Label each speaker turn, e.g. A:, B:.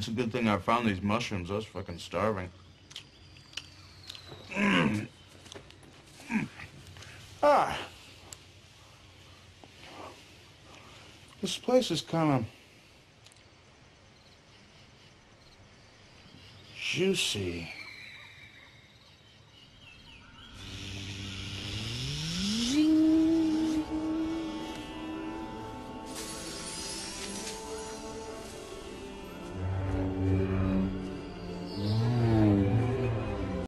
A: It's a good thing I found these mushrooms. I was fucking starving. Mm. Ah. This place is kind of juicy.